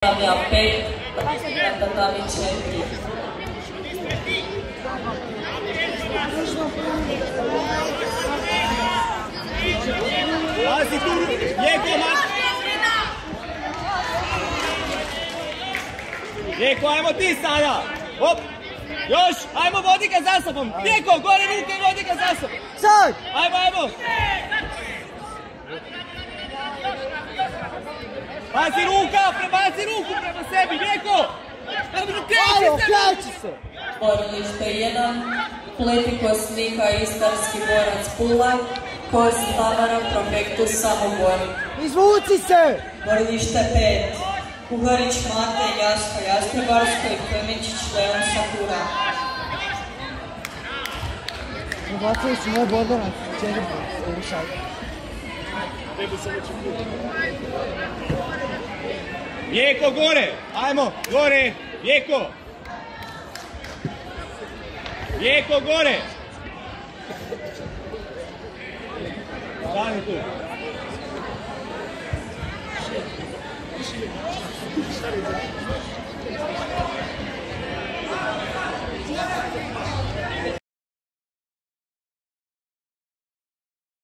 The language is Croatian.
Tatami 5, tatami 4. Pazi tu, Jeko, Mat! Jeko, ajmo ti sada! Hop! Još, ajmo vodi ga za sobom! Jeko, gore ruke vodi ga za sobom! Sad! Ajmo, ajmo! Pazi ruka, prebaci ruku prema sebi, Jeko! Ajmo, Okreći se! Borilište 1, Pletiko Slika, Istarski borac Pula, Kos Tamara, Profektus Samobor. Izvuci se! Borilište 5, Kuharić Mate, Jaska Jastrebarsko i Klemenčić Leon Sakura. Prebacili su moj borbe na četvrtu ovu šalju. Jeko, gore! Ajmo, gore! Jeko! Jeko, gore! Stani tu.